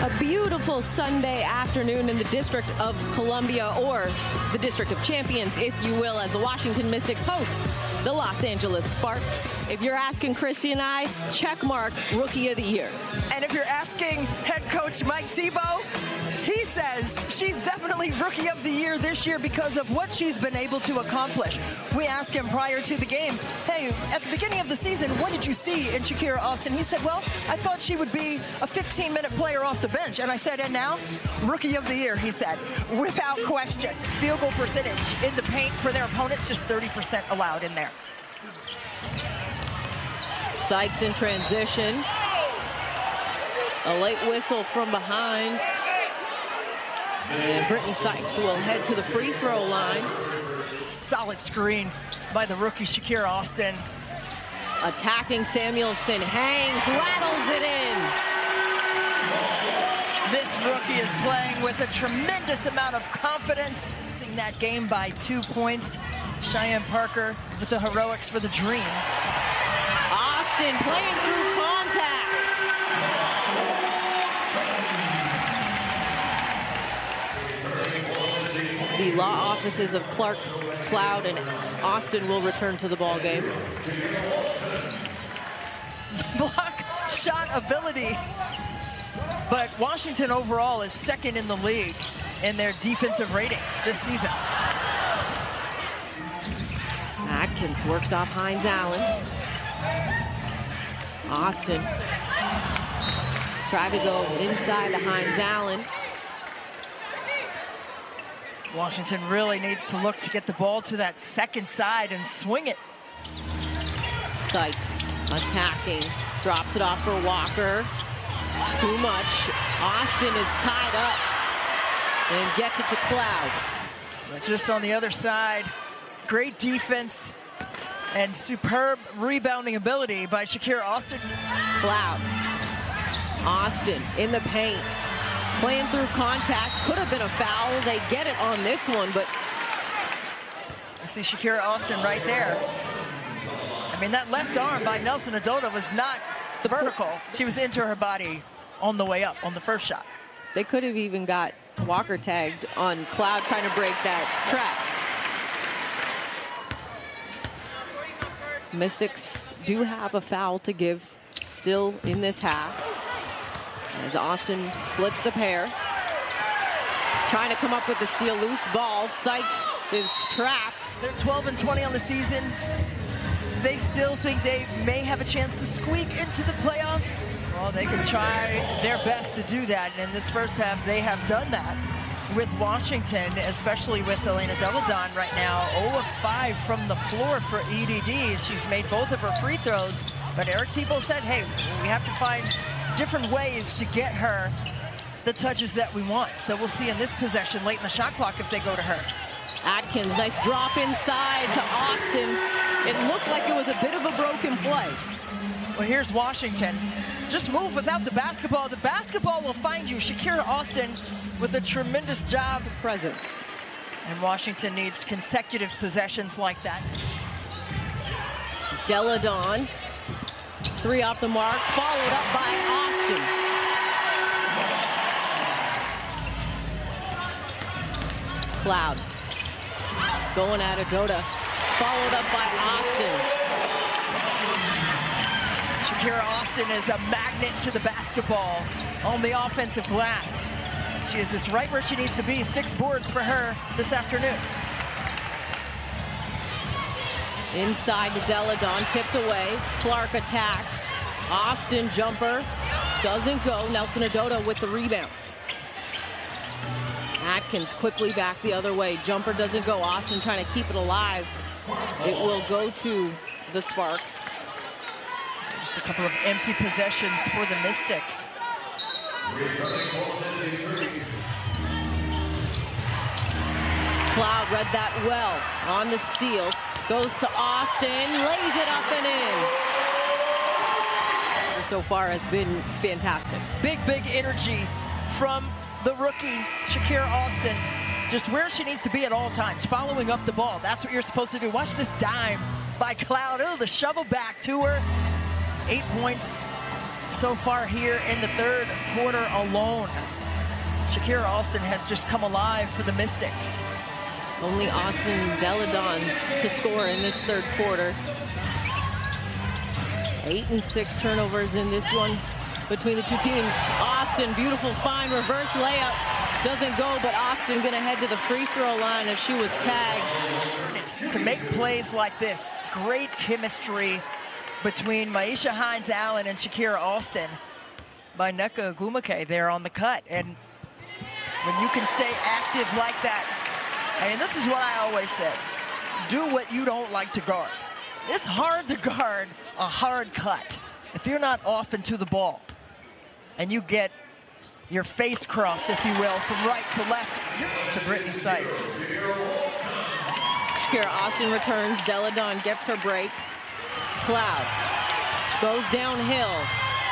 A beautiful Sunday afternoon in the District of Columbia, or the District of Champions, if you will, as the Washington Mystics host the Los Angeles Sparks. If you're asking Christy and I, check mark Rookie of the Year. And if you're asking head coach Mike he says she's definitely Rookie of the Year this year because of what she's been able to accomplish. We asked him prior to the game, hey, at the beginning of the season, what did you see in Shakira Austin? He said, well, I thought she would be a 15-minute player off the bench. And I said, and now, Rookie of the Year, he said, without question. Field goal percentage in the paint for their opponents, just 30% allowed in there. Sykes in transition. A late whistle from behind. And Brittany Sykes will head to the free throw line. Solid screen by the rookie Shakira Austin. Attacking Samuelson, hangs, rattles it in. This rookie is playing with a tremendous amount of confidence. Losing that game by two points. Cheyenne Parker with the heroics for the dream. Austin playing through The law offices of Clark, Cloud, and Austin will return to the ball game. Block shot ability. But Washington overall is second in the league in their defensive rating this season. Atkins works off Hines Allen. Austin try to go inside to Hines Allen. Washington really needs to look to get the ball to that second side and swing it. Sykes attacking, drops it off for Walker. Too much. Austin is tied up and gets it to Cloud. But just on the other side, great defense and superb rebounding ability by Shakira Austin. Cloud. Austin in the paint playing through contact. Could have been a foul. They get it on this one, but... I see Shakira Austin right there. I mean, that left arm by Nelson Ododa was not the vertical. She was into her body on the way up on the first shot. They could have even got Walker tagged on Cloud trying to break that trap. Mystics do have a foul to give still in this half as Austin splits the pair. Trying to come up with the steal loose ball. Sykes is trapped. They're 12 and 20 on the season. They still think they may have a chance to squeak into the playoffs. Well, they can try their best to do that. And in this first half, they have done that with Washington, especially with Elena Delle Donne right now. 0 of 5 from the floor for EDD. She's made both of her free throws. But Eric Thibault said, hey, we have to find different ways to get her the touches that we want. So we'll see in this possession late in the shot clock if they go to her. Atkins, nice drop inside to Austin. It looked like it was a bit of a broken play. Well, here's Washington. Just move without the basketball. The basketball will find you. Shakira Austin with a tremendous job. Presence. And Washington needs consecutive possessions like that. Delle Donne Three off the mark, followed up by Austin. Cloud going at Ododa, followed up by Austin. Shakira Austin is a magnet to the basketball on the offensive glass. She is just right where she needs to be. Six boards for her this afternoon. Inside to Delle Donne, tipped away. Clark attacks. Austin jumper doesn't go. Nelson Ododa with the rebound. Atkins quickly back the other way. Jumper doesn't go. Austin trying to keep it alive. It will go to the Sparks. Just a couple of empty possessions for the Mystics. Cloud read that well on the steal. Goes to Austin, lays it up and in. So far has been fantastic. Big, big energy from the rookie, Shakira Austin. Just where she needs to be at all times, following up the ball. That's what you're supposed to do. Watch this dime by Cloud. Oh, the shovel back to her. Eight points so far here in the third quarter alone. Shakira Austin has just come alive for the Mystics. Only Austin Delle Donne to score in this third quarter. Eight and six turnovers in this one between the two teams. Austin, beautiful fine reverse layup. Doesn't go, but Austin gonna head to the free throw line as she was tagged. To make plays like this, great chemistry between Myisha Hines-Allen and Shakira Austin by Nneka Ogwumike there on the cut. And when you can stay active like that, and this is what I always say, do what you don't like to guard. It's hard to guard a hard cut if you're not off into the ball and you get your face crossed, if you will, from right to left to Brittany Sykes. Shakira Austin returns. Delle Donne gets her break. Cloud goes downhill.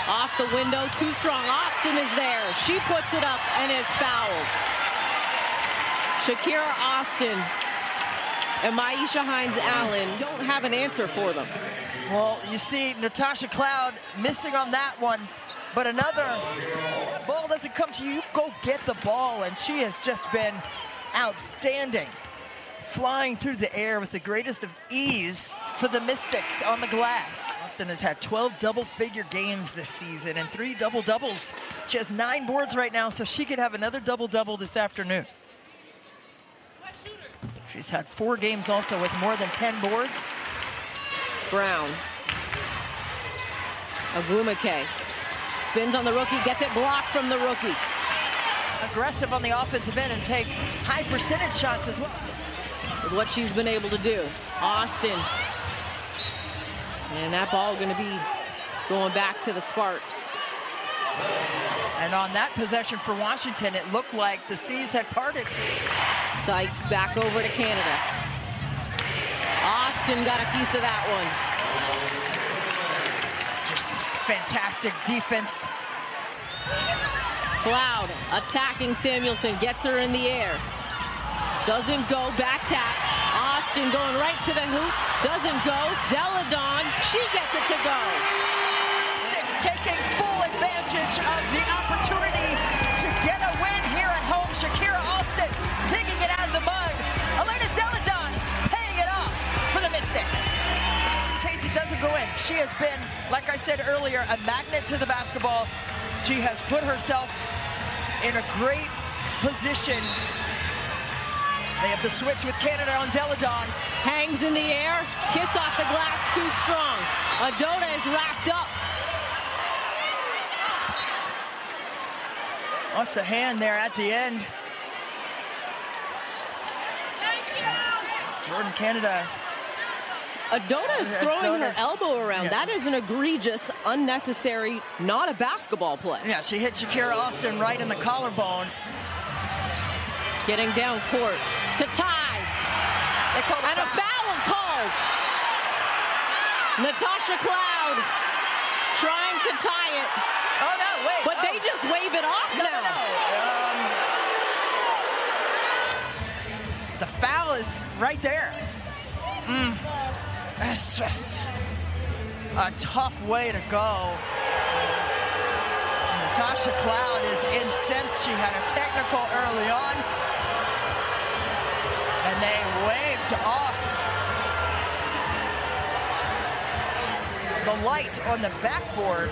Off the window, too strong. Austin is there. She puts it up and is fouled. Shakira Austin and Myisha Hines-Allen don't have an answer for them. Well, you see Natasha Cloud missing on that one, but another ball doesn't come to you. You go get the ball, and she has just been outstanding flying through the air with the greatest of ease for the Mystics on the glass. Austin has had 12 double-figure games this season and three double-doubles. She has nine boards right now, so she could have another double-double this afternoon. She's had four games also with more than 10 boards. Brown. Ogwumike spins on the rookie, gets it blocked from the rookie. Aggressive on the offensive end and take high percentage shots as well with what she's been able to do. Austin. And that ball going to be going back to the Sparks. And on that possession for Washington, it looked like the seas had parted. Sykes back over to Canada. Austin got a piece of that one. Fantastic defense. Cloud attacking Samuelson, gets her in the air. Doesn't go, back tap. Austin going right to the hoop. Doesn't go. Delle Donne, she gets it to go. Sticks taking full advantage of the opportunity She has been, like I said earlier, a magnet to the basketball. She has put herself in a great position they have the switch with Canada on Delle Donne. Hangs in the air, kiss off the glass, too strong. Ododa is wrapped up. Watch the hand there at the end. Jordan Canada. Ododa is throwing her elbow around. Yeah. That is an egregious, unnecessary, not a basketball play. Yeah, she hit Shakira Austin right in the collarbone. Getting down court to tie. And foul. a foul called. Natasha Cloud trying to tie it. Oh, no, wait. But oh. they just wave it off no, now. No, no. Um, the foul is right there. Mm. That's just a tough way to go. Natasha Cloud is incensed. She had a technical early on and they waved off the light on the backboard.